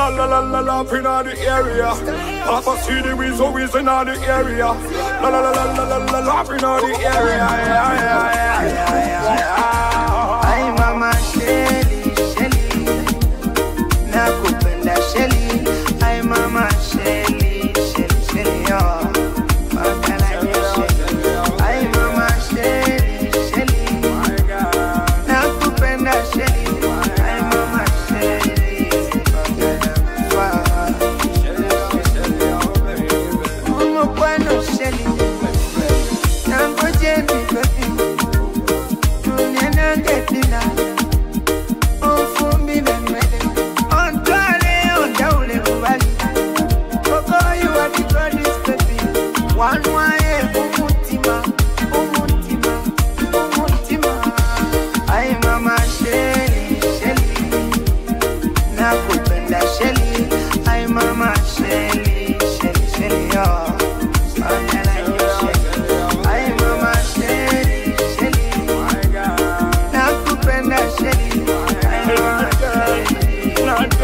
La la la la la, in the area. Papa Cidy we's always in the area. La la la la la la la, in the area. Yeah, yeah, yeah, yeah, yeah. Ai mama Cheri, Cheri, nakupenda Cheri. Ai mama Cheri, Umo kwano Cheri, nangojeni baby.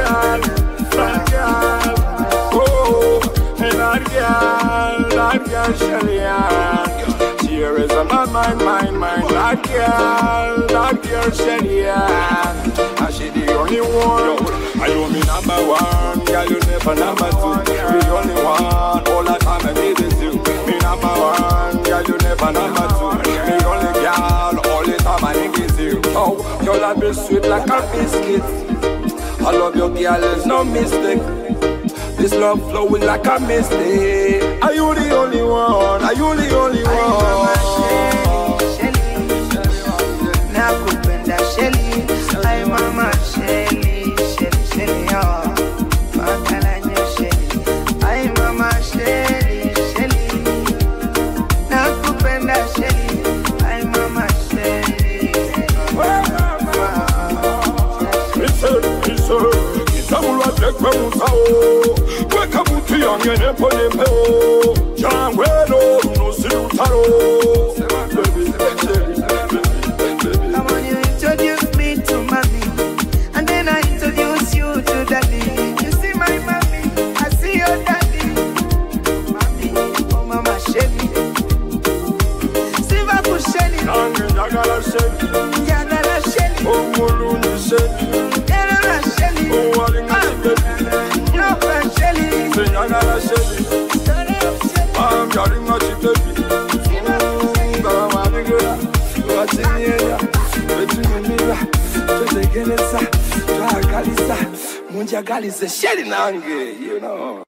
Girl, not girl. Oh, not girl, not girl, Cheri. Ann. Here is a man, mine, mine, mine. Not girl, not girl, Cheri. Ann. And she the only one. Are you me number one? Girl, you never number two. The only one. All the time I need is you. Me number one. Girl, you never number two. The only girl. All the time I need is you. Oh, your love is sweet like a biscuit. I love your girl, there's no mistake. This love flowing like a mistake. Your daddy. Mommy, oh mama Cheri, Siva Kusheli, Nange njagala sheki Yagala Cheri, Omulungi sheki Munjagalise sheri nange You know